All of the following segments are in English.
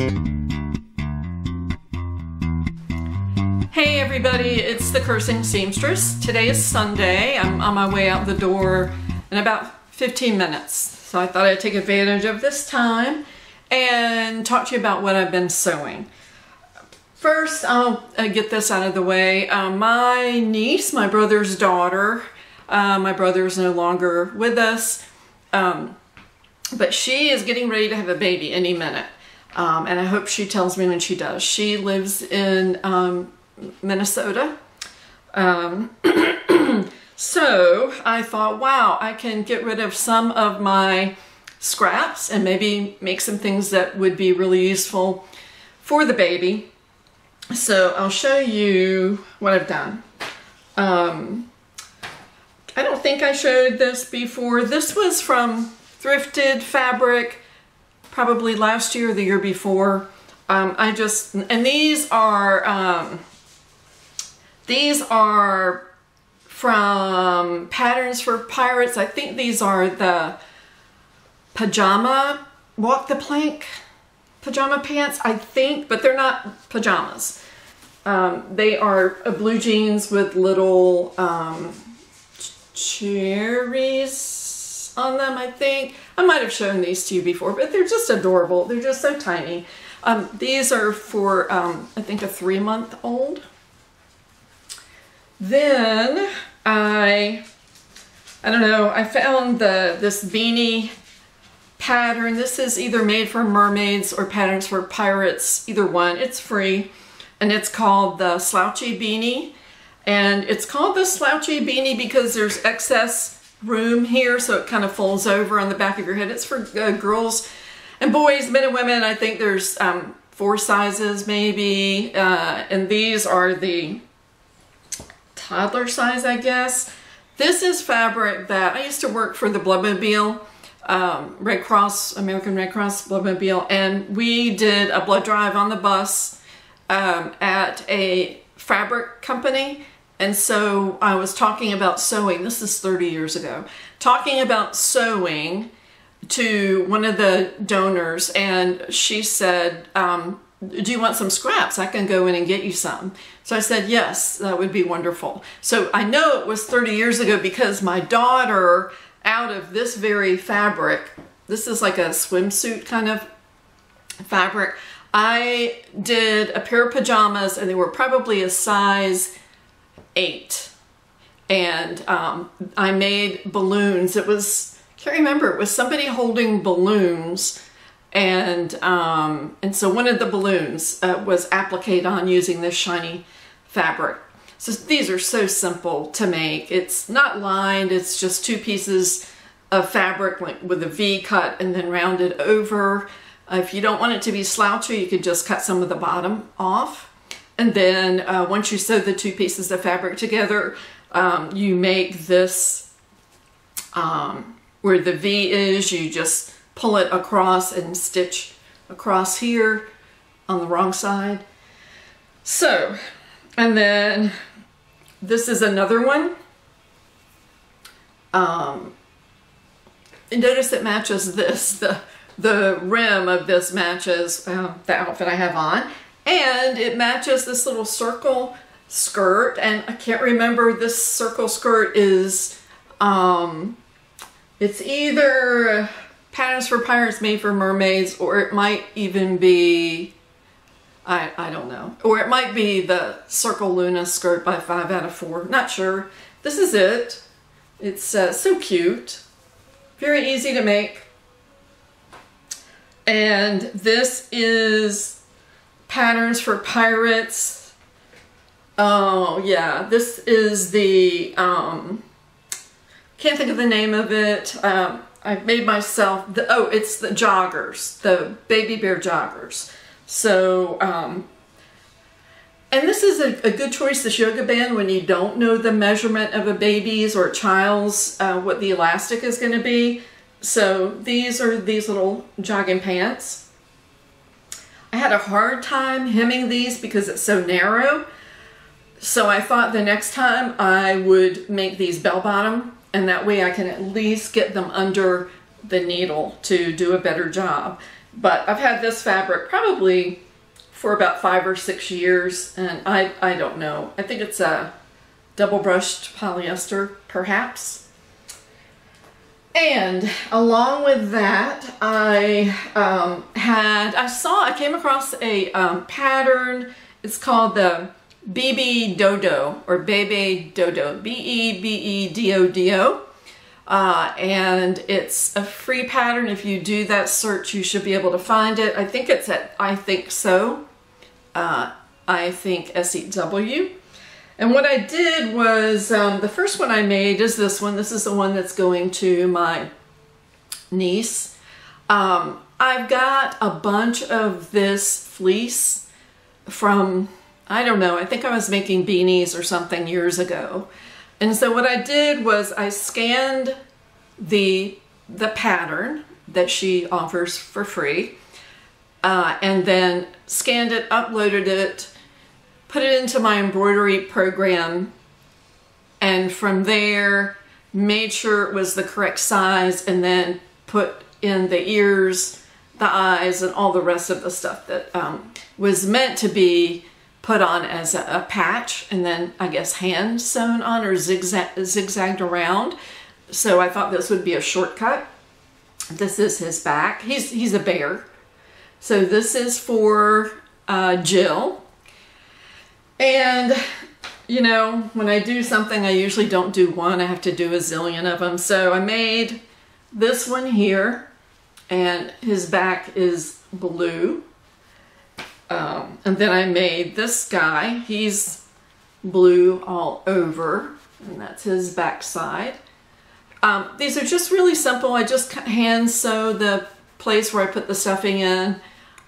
Hey everybody, it's the Cursing Seamstress. Today is Sunday. I'm on my way out the door in about 15 minutes. So I thought I'd take advantage of this time and talk to you about what I've been sewing. First, I'll uh, get this out of the way. Uh, my niece, my brother's daughter, uh, my brother is no longer with us, um, but she is getting ready to have a baby any minute. Um, and I hope she tells me when she does. She lives in um, Minnesota. Um, so I thought, wow, I can get rid of some of my scraps and maybe make some things that would be really useful for the baby. So I'll show you what I've done. Um, I don't think I showed this before. This was from Thrifted Fabric, probably last year or the year before. Um, I just, and these are, um, these are from Patterns for Pirates. I think these are the pajama walk the plank pajama pants, I think, but they're not pajamas. Um, they are blue jeans with little um, on them, I think. I might have shown these to you before, but they're just adorable. They're just so tiny. Um, these are for, um, I think, a three month old. Then I, I don't know, I found the this beanie pattern. This is either made for mermaids or patterns for pirates, either one. It's free and it's called the Slouchy Beanie. And it's called the Slouchy Beanie because there's excess room here so it kind of folds over on the back of your head. It's for uh, girls and boys, men and women. I think there's um, four sizes maybe. Uh, and these are the toddler size, I guess. This is fabric that I used to work for the Bloodmobile, um, Red Cross, American Red Cross Bloodmobile, and we did a blood drive on the bus um, at a fabric company. And so I was talking about sewing, this is 30 years ago, talking about sewing to one of the donors and she said, um, do you want some scraps? I can go in and get you some. So I said, yes, that would be wonderful. So I know it was 30 years ago because my daughter, out of this very fabric, this is like a swimsuit kind of fabric, I did a pair of pajamas and they were probably a size eight. And um, I made balloons. It was, I can't remember, it was somebody holding balloons and um, and so one of the balloons uh, was appliqued on using this shiny fabric. So these are so simple to make. It's not lined, it's just two pieces of fabric with a V cut and then rounded over. Uh, if you don't want it to be slouchy, you could just cut some of the bottom off. And then uh, once you sew the two pieces of fabric together, um, you make this, um, where the V is, you just pull it across and stitch across here on the wrong side. So, and then this is another one. Um, notice it matches this, the, the rim of this matches uh, the outfit I have on. And it matches this little circle skirt. And I can't remember, this circle skirt is, um, it's either Patterns for Pirates made for mermaids, or it might even be, I, I don't know. Or it might be the Circle Luna skirt by 5 out of 4. Not sure. This is it. It's uh, so cute. Very easy to make. And this is Patterns for Pirates. Oh, yeah. This is the, um, can't think of the name of it. Um, I made myself, the, oh, it's the joggers, the baby bear joggers. So, um, and this is a, a, good choice, this yoga band, when you don't know the measurement of a baby's or a child's, uh, what the elastic is going to be. So these are these little jogging pants. I had a hard time hemming these because it's so narrow. So I thought the next time I would make these bell bottom and that way I can at least get them under the needle to do a better job. But I've had this fabric probably for about five or six years, and I, I don't know. I think it's a double brushed polyester, perhaps. And along with that, I um, had, I saw, I came across a um, pattern. It's called the BB Dodo or Bebe Dodo, B-E-B-E-D-O-D-O. Uh, and it's a free pattern. If you do that search, you should be able to find it. I think it's at I Think Sew, uh, I Think S-E-W. And what I did was, um, the first one I made is this one. This is the one that's going to my niece. Um, I've got a bunch of this fleece from, I don't know, I think I was making beanies or something years ago. And so what I did was I scanned the, the pattern that she offers for free uh, and then scanned it, uploaded it, put it into my embroidery program, and from there made sure it was the correct size and then put in the ears, the eyes, and all the rest of the stuff that um, was meant to be put on as a, a, patch and then I guess hand sewn on or zigzag, zigzagged around. So I thought this would be a shortcut. This is his back. He's, he's a bear. So this is for uh, Jill. And, you know, when I do something, I usually don't do one. I have to do a zillion of them. So I made this one here, and his back is blue. Um, and then I made this guy. He's blue all over, and that's his backside. Um, these are just really simple. I just hand sew the place where I put the stuffing in.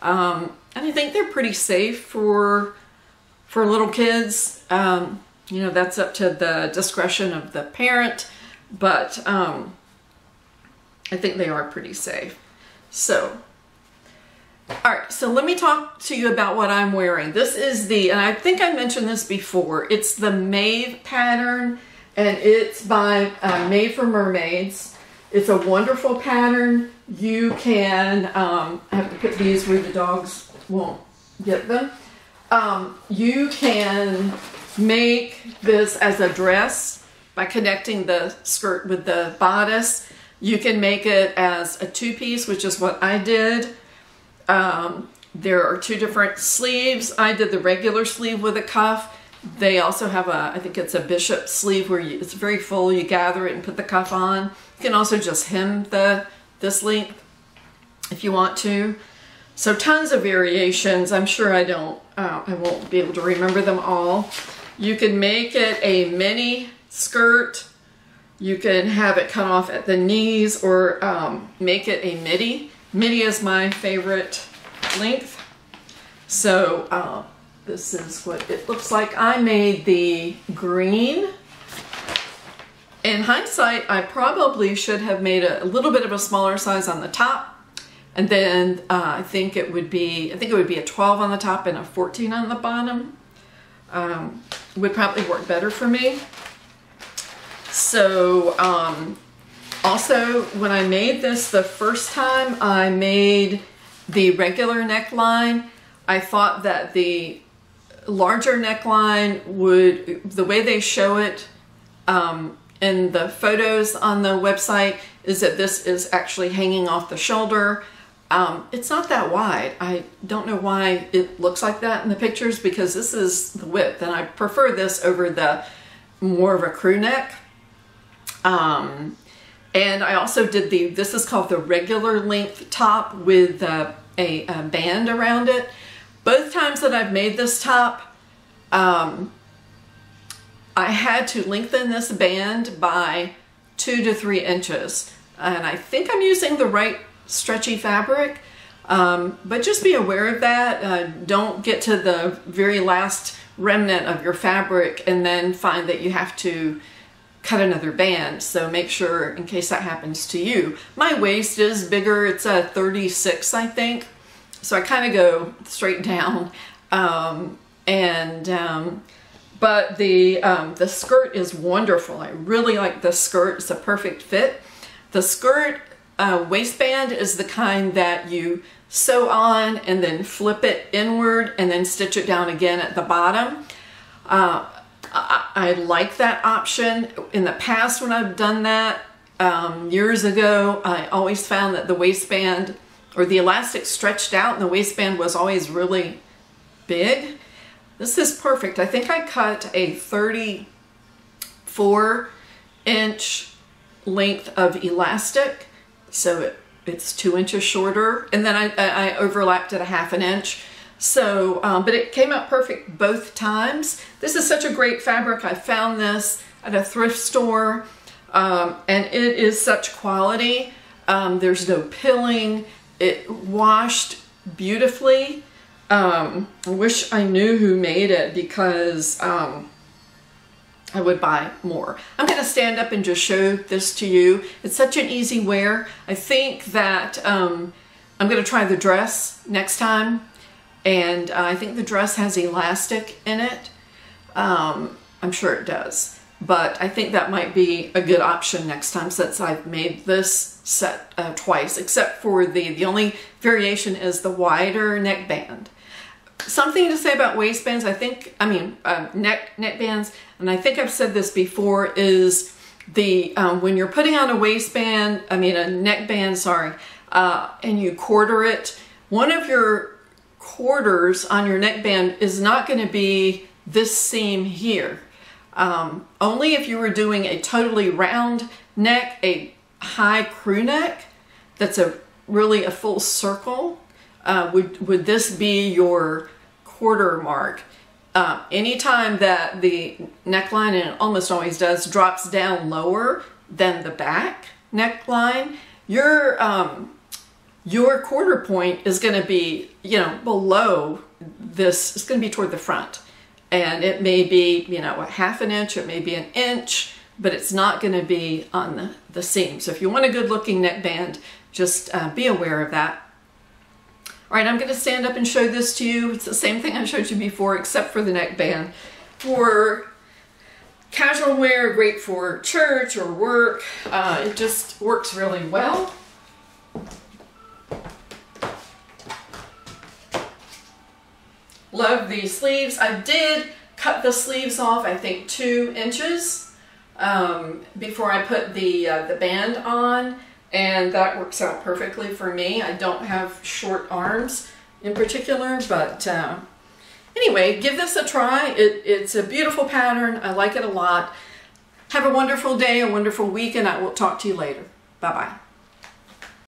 Um, and I think they're pretty safe for for little kids, um, you know, that's up to the discretion of the parent, but um, I think they are pretty safe. So, all right, so let me talk to you about what I'm wearing. This is the, and I think I mentioned this before, it's the Maeve pattern, and it's by uh, Made for Mermaids. It's a wonderful pattern. You can, um, I have to put these where the dogs won't get them. Um, you can make this as a dress by connecting the skirt with the bodice. You can make it as a two-piece, which is what I did. Um, there are two different sleeves. I did the regular sleeve with a cuff. They also have a, I think it's a bishop sleeve where you, it's very full. You gather it and put the cuff on. You can also just hem the this length if you want to. So tons of variations. I'm sure I don't, uh, I won't be able to remember them all. You can make it a mini skirt. You can have it cut off at the knees or um, make it a midi. Midi is my favorite length. So uh, this is what it looks like. I made the green. In hindsight, I probably should have made a, a little bit of a smaller size on the top and then uh, I think it would be, I think it would be a 12 on the top and a 14 on the bottom. Um, would probably work better for me. So um, also when I made this the first time, I made the regular neckline. I thought that the larger neckline would, the way they show it um, in the photos on the website is that this is actually hanging off the shoulder. Um, it's not that wide. I don't know why it looks like that in the pictures because this is the width and I prefer this over the more of a crew neck. Um, and I also did the, this is called the regular length top with uh, a, a, band around it. Both times that I've made this top, um, I had to lengthen this band by two to three inches. And I think I'm using the right stretchy fabric. Um, but just be aware of that. Uh, don't get to the very last remnant of your fabric and then find that you have to cut another band. So make sure in case that happens to you. My waist is bigger. It's a 36, I think. So I kind of go straight down. Um, and, um, but the, um, the skirt is wonderful. I really like the skirt. It's a perfect fit. The skirt waistband is the kind that you sew on and then flip it inward and then stitch it down again at the bottom. Uh, I, I, like that option. In the past when I've done that, um, years ago, I always found that the waistband or the elastic stretched out and the waistband was always really big. This is perfect. I think I cut a 34 inch length of elastic. So it, it's two inches shorter. And then I, I overlapped it a half an inch. So, um, but it came out perfect both times. This is such a great fabric. I found this at a thrift store um, and it is such quality. Um, there's no pilling. It washed beautifully. Um, I wish I knew who made it because um, I would buy more. I'm going to stand up and just show this to you. It's such an easy wear. I think that um, I'm going to try the dress next time. And uh, I think the dress has elastic in it. Um, I'm sure it does but I think that might be a good option next time since I've made this set uh, twice, except for the, the only variation is the wider neckband. Something to say about waistbands, I think, I mean, uh, neck bands, and I think I've said this before, is the, um, when you're putting on a waistband, I mean a neckband, sorry, uh, and you quarter it, one of your quarters on your neckband is not going to be this seam here. Um, only if you were doing a totally round neck, a high crew neck, that's a really a full circle, uh, would, would this be your quarter mark. Uh, anytime that the neckline, and it almost always does, drops down lower than the back neckline, your, um, your quarter point is going to be, you know, below this, it's going to be toward the front and it may be, you know, a half an inch, it may be an inch, but it's not going to be on the, the seam. So if you want a good looking neckband, just uh, be aware of that. All right, I'm going to stand up and show this to you. It's the same thing I showed you before, except for the neckband. For casual wear, great for church or work. Uh, it just works really well. Love these sleeves. I did cut the sleeves off, I think two inches um, before I put the, uh, the band on and that works out perfectly for me. I don't have short arms in particular, but uh, anyway, give this a try. It, it's a beautiful pattern. I like it a lot. Have a wonderful day, a wonderful week, and I will talk to you later. Bye-bye.